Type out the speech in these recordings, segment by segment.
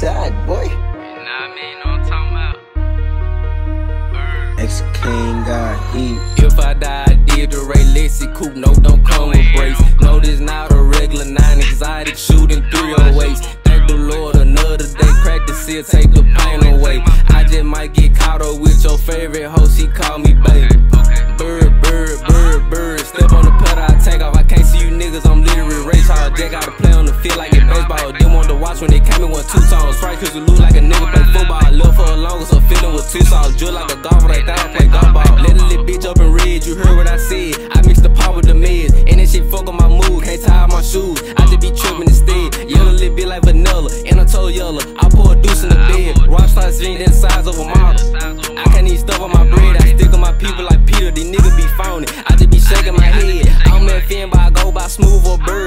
side, boy. You I Ex King got heat. If I die, I did the Ray Lacy coupe. No, don't come with brace. No, this not a regular nine exotic shooting 308s. Thank the Lord another day. Crack the seal, take the pain away. I just might get caught up with your favorite host. She call me baby. Bird, bird, bird, bird. Step on the pedal, I take off. I can't see you niggas. I'm literally race hard. Jack gotta play on the field like it's baseball. Them on the watch when they came in one two tones. Right, cause you lose like a nigga play football. I love for a longer, so feeling with two sauce. Drill like a golfer, they thought I play golf ball. Let a little bitch up in red, you heard what I said. I mixed the pot with the meds, and that shit fuck on my mood. Can't tie my shoes, I just be tripping instead. Yellow little bit like vanilla, and I told yellow. I pour a deuce in the bed. Rockstar screen in the size of a model. I can't even stuff on my bread. I stick on my people like Peter. These niggas be phony. I just be shaking my head. I'm that fan, but I go by smooth or bird.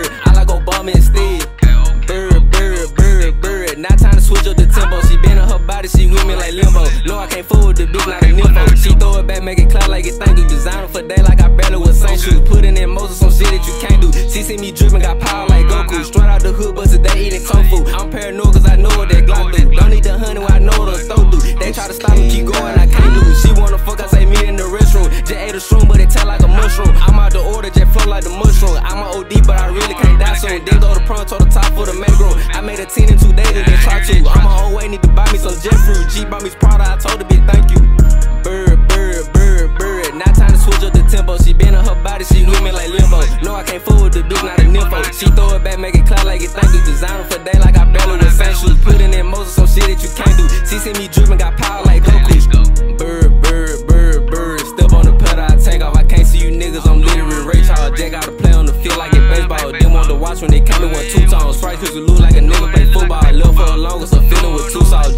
Can't fool with the bitch, like a nympho. She throw it back, make it clap like it thank you. Designer for day like I barely was Saint shoes. Putting in Moses some shit that you can't do. She see me dripping, got power like mm-hmm. Goku. Straight out the hood, but today eating tofu. Mm-hmm. I'm paranoid cause I know what that Glock do. Don't need the honey when I know what a throw do. They try to stop me, keep going, I can't do. She wanna fuck, I say meet in the restroom. Just ate a shroom, but it tail like a mushroom. I'm out the order, just flow like the mushroom. I'm a OD, but I really can't die soon. Then go to pronto, the top for the make room. I made a 10 in two days and then try to. I'm a whole way, need to buy me some jet fruit. G bought me Prada, I told her, bitch, thank you. Bird, bird, bird, bird. Now time to switch up the tempo. She been on her body, she with me like limbo. No, I can't fool with the bitch, not a nympho. She throw it back, make it clap like it thank you. Designer for day like I barely was Saint shoes. Putting in Moses some shit that you can't do. She see me dripping, got power They call me with two tones. price cause we look like a nigga play football. I Love for the longest, a feeling with two sauce.